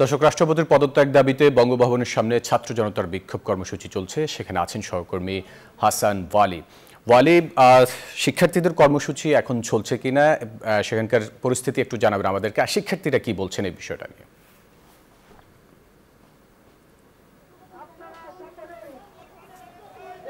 দর্শক, রাষ্ট্রপতির পদত্যাগ দাবিতে বঙ্গভবনের সামনে ছাত্র জনতার বিক্ষোভ কর্মসূচি চলছে। সেখানে আছেন সহকর্মী হাসান ওয়ালি। ওয়ালি শিক্ষার্থীদের কর্মসূচি এখন চলছে কিনা? সেখানকার পরিস্থিতি একটু জানাবেন আমাদেরকে। আর শিক্ষার্থীরা কি বলছেন এই বিষয়টা নিয়ে?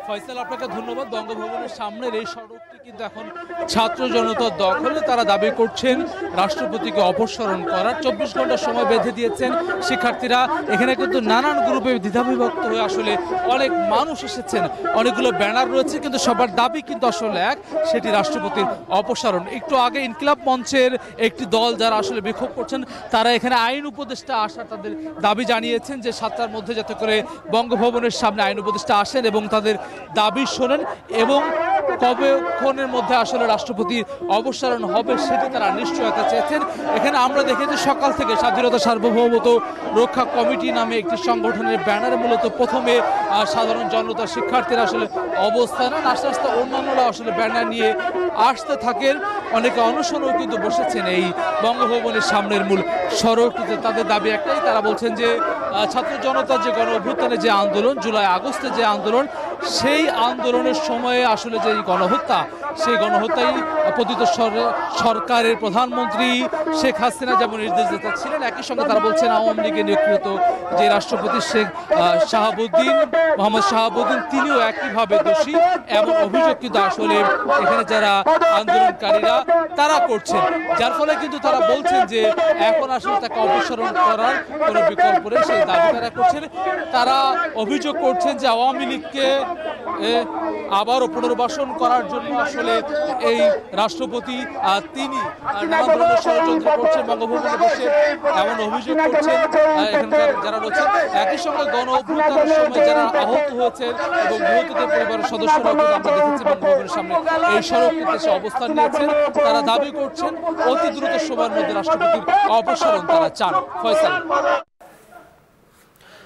ফয়সাল, আপনাকে ধন্যবাদ। বঙ্গভবনের সামনের এই সড়কটি কিন্তু এখন ছাত্র জনতার দখলে। তারা দাবি করছেন, রাষ্ট্রপতিকে অপসারণ করার চব্বিশ ঘণ্টা সময় বেঁধে দিয়েছেন শিক্ষার্থীরা। এখানে কিন্তু নানান গ্রুপে দ্বিধাবিভক্ত হয়ে আসলে অনেক মানুষ এসেছেন। অনেকগুলো ব্যানার রয়েছে, কিন্তু সবার দাবি কিন্তু আসলে এক, সেটি রাষ্ট্রপতির অপসারণ। একটু আগে ইনকিলাব মঞ্চের একটি দল যারা আসলে বিক্ষোভ করছেন, তারা এখানে আইন উপদেষ্টা আসার তাদের দাবি জানিয়েছেন যে সাতটার মধ্যে যাতে করে বঙ্গভবনের সামনে আইন উপদেষ্টা আসেন এবং তাদের দাবি শোনেন এবং কবেক্ষণের মধ্যে আসলে রাষ্ট্রপতির অবসারণ হবে সেটি তারা নিশ্চয়তা চেয়েছেন। এখানে আমরা দেখেছি সকাল থেকে স্বাধীনতা সার্বভৌমত্ব রক্ষা কমিটি নামে একটি সংগঠনের ব্যানারে মূলত প্রথমে সাধারণ জনতা শিক্ষার্থীরা আসলে অবস্থান আস্তে আস্তে অন্যান্যরা আসলে ব্যানার নিয়ে আসতে থাকেন। অনেকে অনশনও কিন্তু বসেছেন এই বঙ্গভবনের সামনের মূল সড়কটিতে। তাদের দাবি একটাই, তারা বলছেন যে ছাত্র জনতার যে গণ অভ্যুত্থানের যে আন্দোলন, জুলাই আগস্টে যে আন্দোলন সেই আন্দোলনের সময়ে আসলে যে গণহত্যা, সেই গণহত্যাই পতিত সরকারের প্রধানমন্ত্রী শেখ হাসিনা যেমন নির্দেশ দিতে ছিলেন একই সঙ্গে তারা বলছেন আওয়ামী লীগের নিয়োগকৃত যে রাষ্ট্রপতি শেখ শাহাবুদ্দিন, মোহাম্মদ শাহাবুদ্দিন, তিনিও একইভাবে দোষী। এমন অভিযোগ কিন্তু আসলে এখানে যারা আন্দোলনকারীরা তারা করছেন। যার ফলে কিন্তু তারা বলছেন যে এখন আসলে তাকে অপসারণ করার কোনো বিকল্প নেই, সেই দাবি তারা করছেন। তারা অভিযোগ করছেন যে আওয়ামী লীগকে আবারও পুনর্বাসন করার জন্য আসলে এই রাষ্ট্রপতি তিনি আহ, নানা ধরনের ষড়যন্ত্র করছেন বঙ্গভবনে বসে এমন অভিযোগ করছেন এখানকার যারা রয়েছেন। একই সঙ্গে গণ অভ্যুত্থানের সময় যারা আহত হয়েছেন এবং নিহতদের পরিবারের সদস্যরাও কিন্তু আমরা দেখেছি বঙ্গভবনের সামনে। এই সড়কটিতে এসে অবস্থান নিয়েছেন তারা দাবি করছেন অতি দ্রুত সময়ের মধ্যে রাষ্ট্রপতির অপসারণ তারা চান। ফয়সাল।